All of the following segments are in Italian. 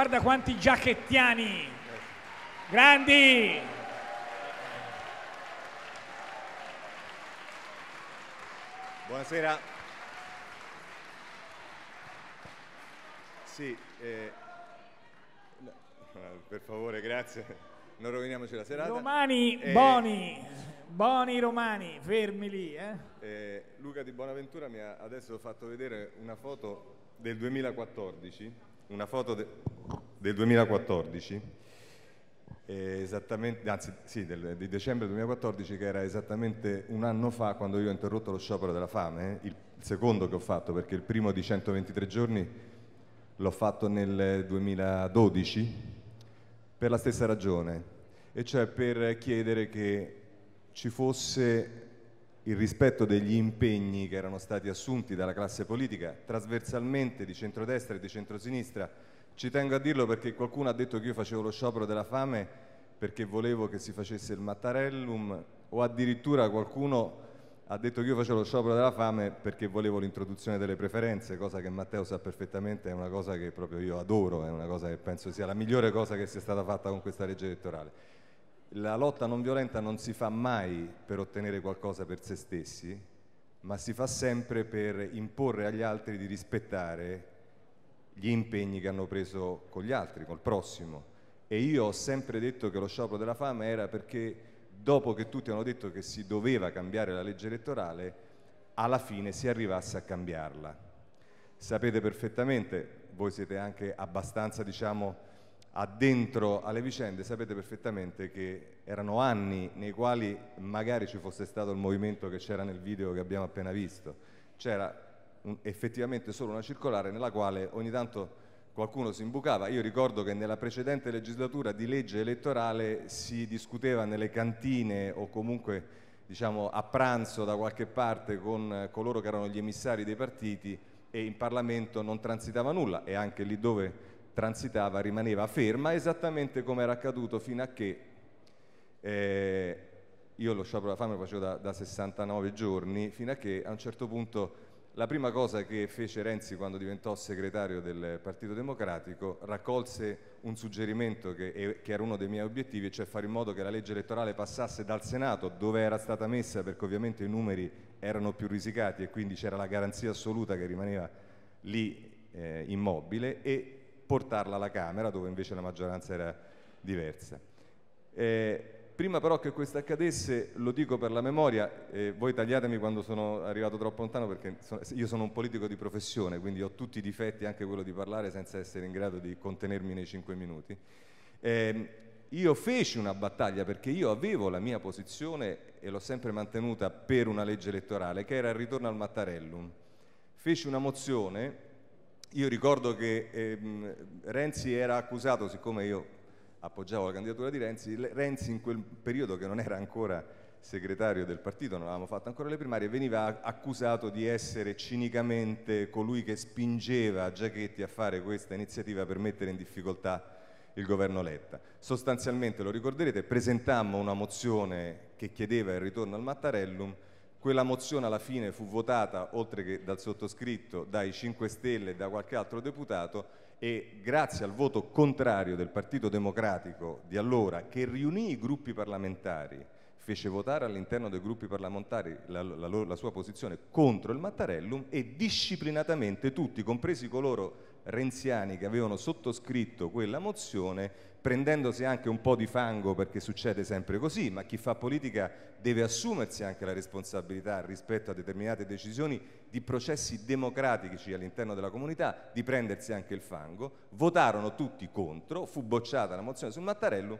guarda quanti giacchettiani. Grandi. Buonasera. Sì, eh, no, per favore, grazie. Non roviniamoci la serata. Romani, Eh, Boni, Boni Romani, fermi lì. Eh? eh, Luca di Bonaventura mi ha adesso fatto vedere una foto del 2014, una foto de- del 2014, eh, anzi sì, del, di dicembre 2014 che era esattamente un anno fa quando io ho interrotto lo sciopero della fame, eh, il secondo che ho fatto perché il primo di 123 giorni l'ho fatto nel 2012 per la stessa ragione, e cioè per chiedere che ci fosse il rispetto degli impegni che erano stati assunti dalla classe politica trasversalmente di centrodestra e di centrosinistra. Ci tengo a dirlo perché qualcuno ha detto che io facevo lo sciopero della fame perché volevo che si facesse il Mattarellum o addirittura qualcuno ha detto che io facevo lo sciopero della fame perché volevo l'introduzione delle preferenze, cosa che Matteo sa perfettamente, è una cosa che proprio io adoro, è una cosa che penso sia la migliore cosa che sia stata fatta con questa legge elettorale. La lotta non violenta non si fa mai per ottenere qualcosa per se stessi, ma si fa sempre per imporre agli altri di rispettare gli impegni che hanno preso con gli altri, col prossimo. E io ho sempre detto che lo sciopero della fame era perché dopo che tutti hanno detto che si doveva cambiare la legge elettorale, alla fine si arrivasse a cambiarla. Sapete perfettamente, voi siete anche abbastanza, diciamo, addentro alle vicende, sapete perfettamente che erano anni nei quali magari ci fosse stato il movimento che c'era nel video che abbiamo appena visto. C'era un- effettivamente solo una circolare nella quale ogni tanto qualcuno si imbucava. Io ricordo che nella precedente legislatura di legge elettorale si discuteva nelle cantine o comunque diciamo a pranzo da qualche parte con coloro che erano gli emissari dei partiti e in Parlamento non transitava nulla e anche lì dove transitava rimaneva ferma esattamente come era accaduto fino a che eh, io lo sciopero della fame lo facevo da, da 69 giorni, fino a che a un certo punto la prima cosa che fece Renzi quando diventò segretario del Partito Democratico raccolse un suggerimento che, che era uno dei miei obiettivi, cioè fare in modo che la legge elettorale passasse dal Senato, dove era stata messa, perché ovviamente i numeri erano più risicati e quindi c'era la garanzia assoluta che rimaneva lì eh, immobile, e portarla alla Camera, dove invece la maggioranza era diversa. Eh, prima però che questo accadesse, lo dico per la memoria, eh, voi tagliatemi quando sono arrivato troppo lontano perché so- io sono un politico di professione, quindi ho tutti i difetti, anche quello di parlare senza essere in grado di contenermi nei cinque minuti. Eh, io feci una battaglia perché io avevo la mia posizione e l'ho sempre mantenuta per una legge elettorale, che era il ritorno al Mattarellum. Feci una mozione io ricordo che ehm, Renzi era accusato, siccome io appoggiavo la candidatura di Renzi, Renzi in quel periodo che non era ancora segretario del partito, non avevamo fatto ancora le primarie, veniva accusato di essere cinicamente colui che spingeva Giachetti a fare questa iniziativa per mettere in difficoltà il governo Letta. Sostanzialmente, lo ricorderete, presentammo una mozione che chiedeva il ritorno al Mattarellum, quella mozione alla fine fu votata, oltre che dal sottoscritto, dai 5 Stelle e da qualche altro deputato e grazie al voto contrario del Partito Democratico di allora, che riunì i gruppi parlamentari, fece votare all'interno dei gruppi parlamentari la, la loro- la sua posizione contro il Mattarellum e disciplinatamente tutti, compresi coloro renziani che avevano sottoscritto quella mozione, prendendosi anche un po' di fango perché succede sempre così, ma chi fa politica deve assumersi anche la responsabilità rispetto a determinate decisioni di processi democratici all'interno della comunità, di prendersi anche il fango, votarono tutti contro, fu bocciata la mozione sul Mattarellum,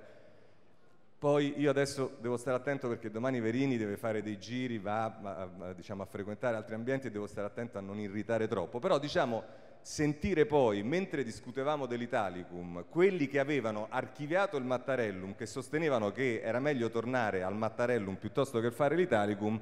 poi io adesso devo stare attento perché domani Verini deve fare dei giri, va diciamo, a frequentare altri ambienti e devo stare attento a non irritare troppo. Però diciamo sentire poi, mentre discutevamo dell'Italicum, quelli che avevano archiviato il Mattarellum, che sostenevano che era meglio tornare al Mattarellum piuttosto che fare l'Italicum,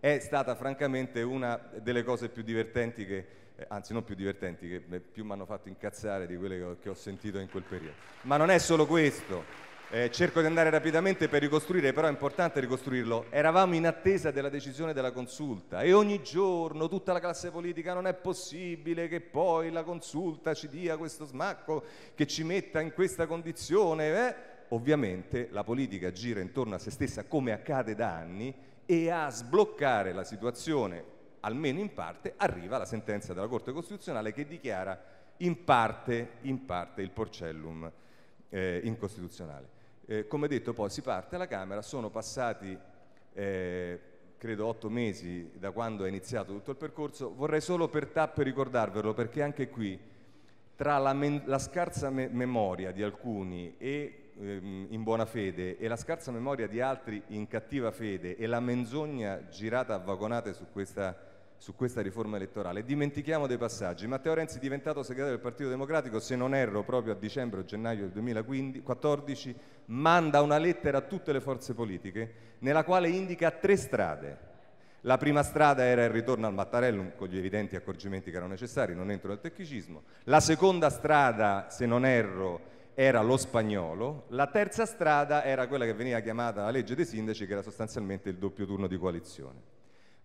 è stata francamente una delle cose più divertenti che, eh, anzi non più divertenti, che eh, più mi hanno fatto incazzare di quelle che ho, che ho sentito in quel periodo. Ma non è solo questo. Eh, cerco di andare rapidamente per ricostruire, però è importante ricostruirlo. Eravamo in attesa della decisione della consulta e ogni giorno tutta la classe politica non è possibile che poi la consulta ci dia questo smacco, che ci metta in questa condizione. Eh? Ovviamente la politica gira intorno a se stessa come accade da anni e a sbloccare la situazione, almeno in parte, arriva la sentenza della Corte Costituzionale che dichiara in parte, in parte il porcellum eh, incostituzionale. Eh, come detto poi si parte alla Camera, sono passati eh, credo otto mesi da quando è iniziato tutto il percorso, vorrei solo per tappe ricordarvelo perché anche qui tra la, la scarsa me memoria di alcuni e, ehm, in buona fede e la scarsa memoria di altri in cattiva fede e la menzogna girata a vagonate su questa su questa riforma elettorale. Dimentichiamo dei passaggi. Matteo Renzi è diventato segretario del Partito Democratico, se non erro, proprio a dicembre o gennaio del 2014, manda una lettera a tutte le forze politiche nella quale indica tre strade. La prima strada era il ritorno al Mattarellum con gli evidenti accorgimenti che erano necessari, non entro nel tecnicismo. La seconda strada, se non erro, era lo spagnolo. La terza strada era quella che veniva chiamata la legge dei sindaci, che era sostanzialmente il doppio turno di coalizione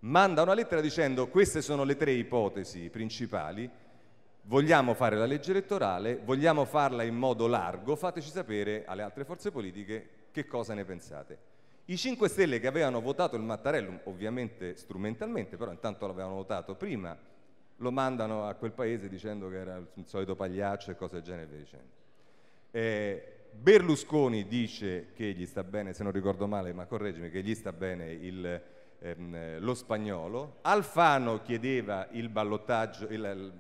manda una lettera dicendo queste sono le tre ipotesi principali, vogliamo fare la legge elettorale, vogliamo farla in modo largo, fateci sapere alle altre forze politiche che cosa ne pensate. I 5 Stelle che avevano votato il Mattarellum, ovviamente strumentalmente, però intanto l'avevano votato prima, lo mandano a quel paese dicendo che era il solito pagliaccio e cose del genere via dicendo. Eh, Berlusconi dice che gli sta bene, se non ricordo male, ma correggimi, che gli sta bene il ehm, lo spagnolo, Alfano chiedeva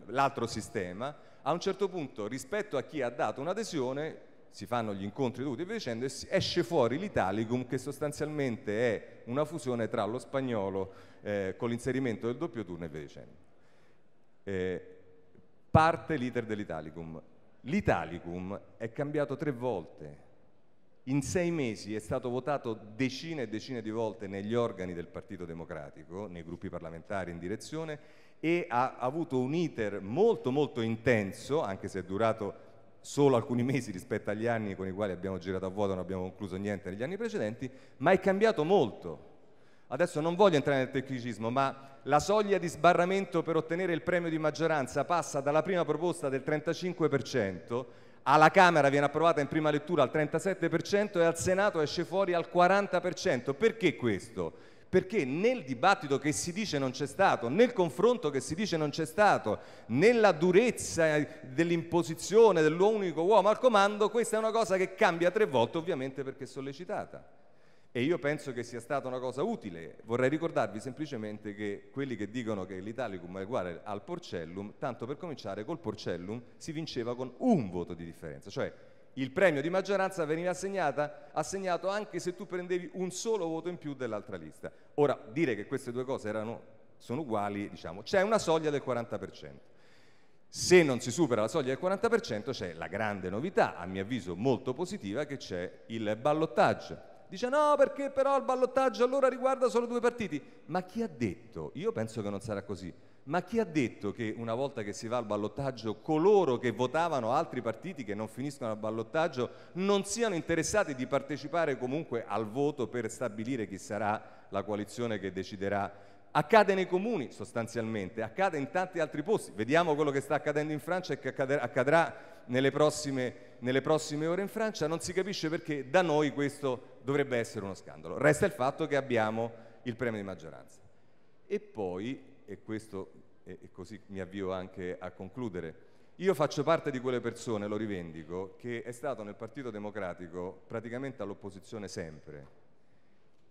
l'altro sistema, a un certo punto rispetto a chi ha dato un'adesione si fanno gli incontri dovuti e via dicendo, esce fuori l'Italicum che sostanzialmente è una fusione tra lo spagnolo eh, con l'inserimento del doppio turno e via. Eh, parte l'iter dell'Italicum. L'Italicum è cambiato tre volte, in sei mesi è stato votato decine e decine di volte negli organi del Partito Democratico, nei gruppi parlamentari in direzione, e ha avuto un iter molto molto intenso, anche se è durato solo alcuni mesi rispetto agli anni con i quali abbiamo girato a vuoto, non abbiamo concluso niente negli anni precedenti, ma è cambiato molto. Adesso non voglio entrare nel tecnicismo, ma la soglia di sbarramento per ottenere il premio di maggioranza passa dalla prima proposta del 35% alla Camera viene approvata in prima lettura al 37% e al Senato esce fuori al 40%. Perché questo? Perché nel dibattito che si dice non c'è stato, nel confronto che si dice non c'è stato, nella durezza dell'imposizione dell'unico uomo al comando, questa è una cosa che cambia tre volte ovviamente perché è sollecitata e io penso che sia stata una cosa utile. Vorrei ricordarvi semplicemente che quelli che dicono che l'Italicum è uguale al Porcellum, tanto per cominciare col Porcellum si vinceva con un voto di differenza, cioè il premio di maggioranza veniva assegnato anche se tu prendevi un solo voto in più dell'altra lista. Ora, dire che queste due cose erano, sono uguali, diciamo, c'è una soglia del 40%. Se non si supera la soglia del 40% c'è la grande novità, a mio avviso molto positiva, che c'è il ballottaggio Dice no perché però il ballottaggio allora riguarda solo due partiti. Ma chi ha detto? Io penso che non sarà così. Ma chi ha detto che una volta che si va al ballottaggio coloro che votavano altri partiti che non finiscono al ballottaggio non siano interessati di partecipare comunque al voto per stabilire chi sarà la coalizione che deciderà accade nei comuni sostanzialmente, accade in tanti altri posti. Vediamo quello che sta accadendo in Francia e che accadrà nelle prossime, nelle prossime ore in Francia, non si capisce perché da noi questo dovrebbe essere uno scandalo. Resta il fatto che abbiamo il premio di maggioranza. E poi, e questo e così mi avvio anche a concludere, io faccio parte di quelle persone, lo rivendico, che è stato nel Partito Democratico praticamente all'opposizione sempre,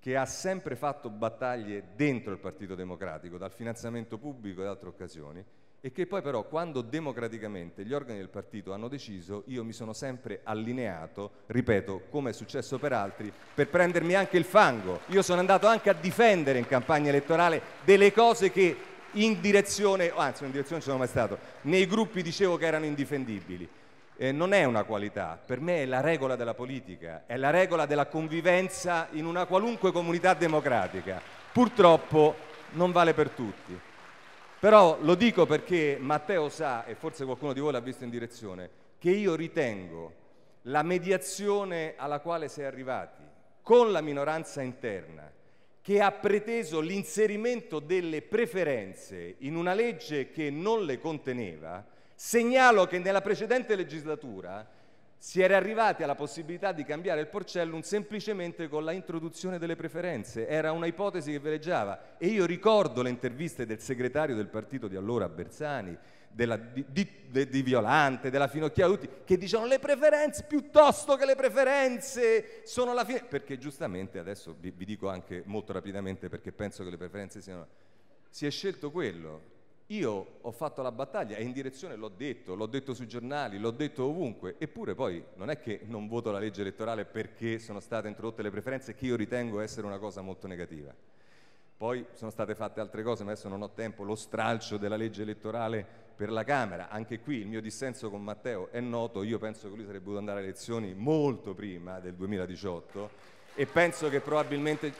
che ha sempre fatto battaglie dentro il Partito Democratico, dal finanziamento pubblico e altre occasioni, e che poi però quando democraticamente gli organi del partito hanno deciso, io mi sono sempre allineato, ripeto, come è successo per altri, per prendermi anche il fango. Io sono andato anche a difendere in campagna elettorale delle cose che in direzione, anzi in direzione ci sono mai stato, nei gruppi dicevo che erano indifendibili. Eh, non è una qualità, per me è la regola della politica, è la regola della convivenza in una qualunque comunità democratica. Purtroppo non vale per tutti. Però lo dico perché Matteo sa, e forse qualcuno di voi l'ha visto in direzione, che io ritengo la mediazione alla quale si è arrivati con la minoranza interna che ha preteso l'inserimento delle preferenze in una legge che non le conteneva, segnalo che nella precedente legislatura si era arrivati alla possibilità di cambiare il porcellum semplicemente con la introduzione delle preferenze. Era una ipotesi che veleggiava. E io ricordo le interviste del segretario del partito di allora, Bersani, della, di, di, di, Violante, della Finocchiara, tutti, che dicevano le preferenze piuttosto che le preferenze sono la fine. Perché giustamente, adesso vi, vi dico anche molto rapidamente perché penso che le preferenze siano... Si è scelto quello, io ho fatto la battaglia e in direzione l'ho detto, l'ho detto sui giornali, l'ho detto ovunque, eppure poi non è che non voto la legge elettorale perché sono state introdotte le preferenze che io ritengo essere una cosa molto negativa. Poi sono state fatte altre cose, ma adesso non ho tempo, lo stralcio della legge elettorale per la Camera, anche qui il mio dissenso con Matteo è noto, io penso che lui sarebbe dovuto andare alle elezioni molto prima del 2018 e penso che probabilmente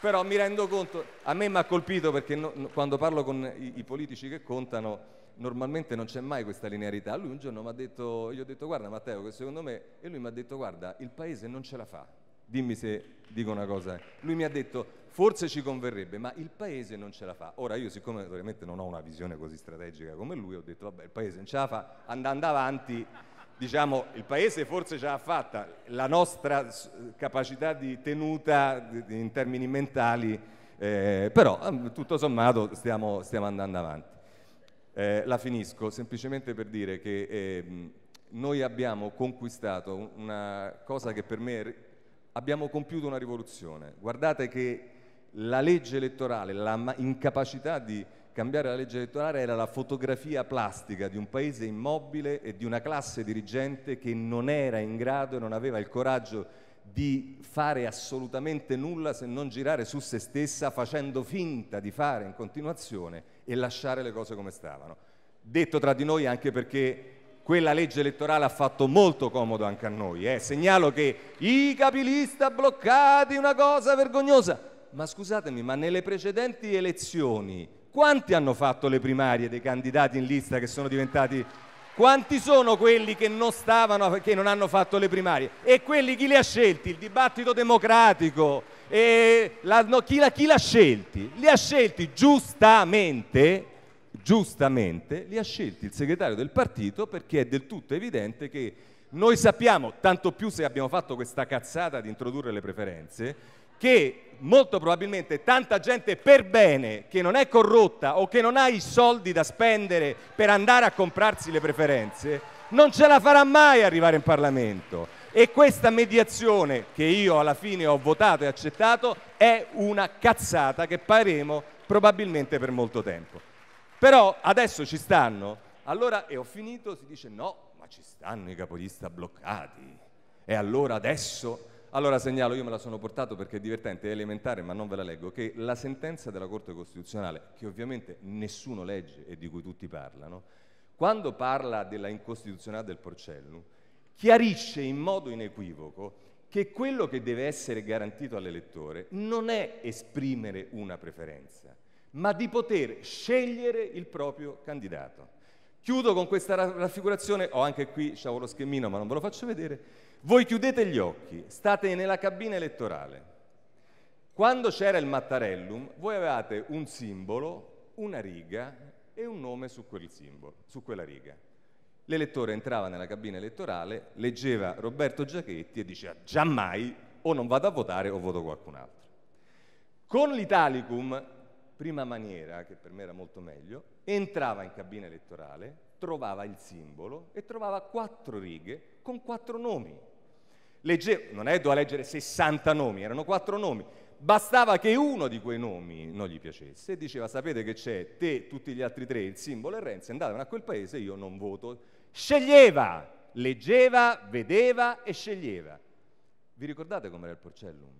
però mi rendo conto, a me mi ha colpito perché no, no, quando parlo con i, i, politici che contano, normalmente non c'è mai questa linearità. Lui un giorno mi ha detto, io ho detto guarda Matteo, che secondo me, e lui mi ha detto guarda, il paese non ce la fa. Dimmi se dico una cosa. Lui mi ha detto forse ci converrebbe, ma il paese non ce la fa. Ora io siccome ovviamente non ho una visione così strategica come lui, ho detto vabbè il paese non ce la fa, andando avanti diciamo, il Paese forse ce l'ha fatta, la nostra capacità di tenuta in termini mentali, eh, però ehm, tutto sommato stiamo, stiamo andando avanti. Eh, la finisco semplicemente per dire che eh, noi abbiamo conquistato una cosa che per me abbiamo compiuto una rivoluzione. Guardate che la legge elettorale, la incapacità di cambiare la legge elettorale era la fotografia plastica di un paese immobile e di una classe dirigente che non era in grado e non aveva il coraggio di fare assolutamente nulla se non girare su se stessa facendo finta di fare in continuazione e lasciare le cose come stavano. Detto tra di noi anche perché quella legge elettorale ha fatto molto comodo anche a noi. Eh. Segnalo che i capilista bloccati, una cosa vergognosa. Ma scusatemi, ma nelle precedenti elezioni quanti hanno fatto le primarie dei candidati in lista che sono diventati? Quanti sono quelli che non stavano perché non hanno fatto le primarie? E quelli chi li ha scelti? Il dibattito democratico? La, no, chi, la, chi l'ha scelti? Li ha scelti giustamente giustamente li ha scelti il segretario del partito perché è del tutto evidente che noi sappiamo tanto più se abbiamo fatto questa cazzata di introdurre le preferenze che molto probabilmente tanta gente per bene che non è corrotta o che non ha i soldi da spendere per andare a comprarsi le preferenze non ce la farà mai arrivare in Parlamento. E questa mediazione che io alla fine ho votato e accettato è una cazzata che faremo probabilmente per molto tempo. Però adesso ci stanno, allora, e ho finito, si dice no, ma ci stanno i capolista bloccati. E allora adesso allora segnalo, io me la sono portato perché è divertente, è elementare, ma non ve la leggo, che la sentenza della Corte Costituzionale, che ovviamente nessuno legge e di cui tutti parlano, quando parla della incostituzionalità del Porcellum, chiarisce in modo inequivoco che quello che deve essere garantito all'elettore non è esprimere una preferenza, ma di poter scegliere il proprio candidato. Chiudo con questa raffigurazione, ho anche qui, c'avevo lo schemmino ma non ve lo faccio vedere, voi chiudete gli occhi, state nella cabina elettorale. Quando c'era il Mattarellum, voi avevate un simbolo, una riga e un nome su quel simbolo, su quella riga. L'elettore entrava nella cabina elettorale, leggeva Roberto Giachetti e diceva giammai o non vado a votare o voto qualcun altro. Con l'Italicum, prima maniera, che per me era molto meglio, entrava in cabina elettorale, trovava il simbolo e trovava quattro righe con quattro nomi. Leggevo, non è doveva leggere 60 nomi, erano quattro nomi. Bastava che uno di quei nomi non gli piacesse e diceva sapete che c'è te, tutti gli altri tre, il simbolo e Renzi, andatevano a quel paese, io non voto. Sceglieva, leggeva, vedeva e sceglieva. Vi ricordate com'era il Porcellum?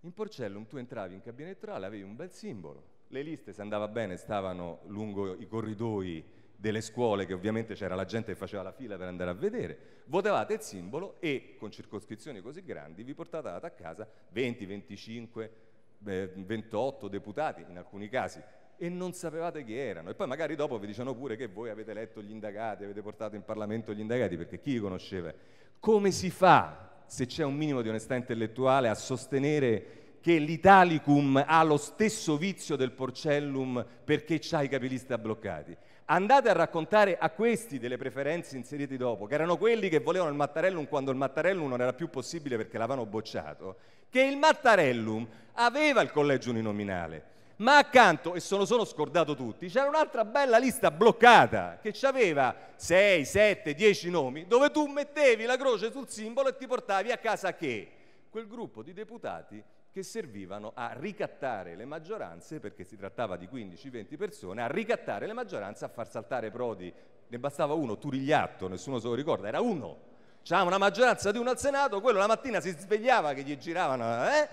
In Porcellum tu entravi in cabina elettorale, avevi un bel simbolo, le liste se andava bene stavano lungo i corridoi delle scuole, che ovviamente c'era la gente che faceva la fila per andare a vedere, votavate il simbolo e con circoscrizioni così grandi vi portavate a casa 20, 25, 28 deputati in alcuni casi. e non sapevate chi erano. E poi magari dopo vi dicevano pure che voi avete letto gli indagati, avete portato in Parlamento gli indagati, perché chi li conosceva? Come si fa, se c'è un minimo di onestà intellettuale, a sostenere che l'Italicum ha lo stesso vizio del Porcellum perché ha i capilista bloccati? Andate a raccontare a questi delle preferenze inserite dopo, che erano quelli che volevano il Mattarellum quando il Mattarellum non era più possibile perché l'avevano bocciato, che il Mattarellum aveva il collegio uninominale, ma accanto, e se lo sono scordato tutti, c'era un'altra bella lista bloccata che aveva 6, 7, 10 nomi, dove tu mettevi la croce sul simbolo e ti portavi a casa che quel gruppo di deputati che servivano a ricattare le maggioranze, perché si trattava di 15-20 persone, a ricattare le maggioranze, a far saltare Prodi. Ne bastava uno, Turigliatto, nessuno se lo ricorda, era uno. C'era una maggioranza di uno al Senato, quello la mattina si svegliava che gli giravano eh,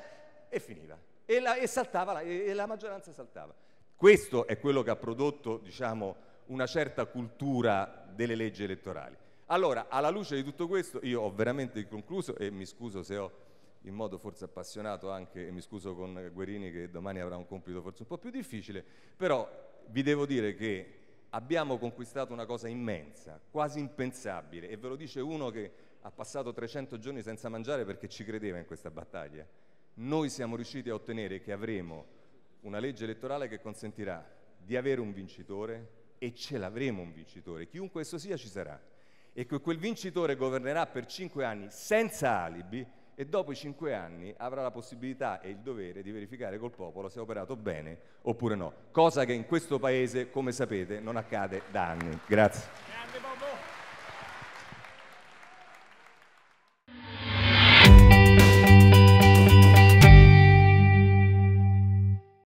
e finiva. E la, e saltava, e la maggioranza saltava. Questo è quello che ha prodotto, diciamo, una certa cultura delle leggi elettorali. Allora, alla luce di tutto questo, io ho veramente concluso e mi scuso se ho in modo forse appassionato anche, e mi scuso con Guerini che domani avrà un compito forse un po' più difficile, però vi devo dire che abbiamo conquistato una cosa immensa, quasi impensabile, e ve lo dice uno che ha passato 300 giorni senza mangiare perché ci credeva in questa battaglia. Noi siamo riusciti a ottenere che avremo una legge elettorale che consentirà di avere un vincitore e ce l'avremo un vincitore, chiunque esso sia ci sarà, e che quel vincitore governerà per cinque anni senza alibi e dopo i cinque anni avrà la possibilità e il dovere di verificare col popolo se ha operato bene oppure no, cosa che in questo paese, come sapete, non accade da anni. Grazie.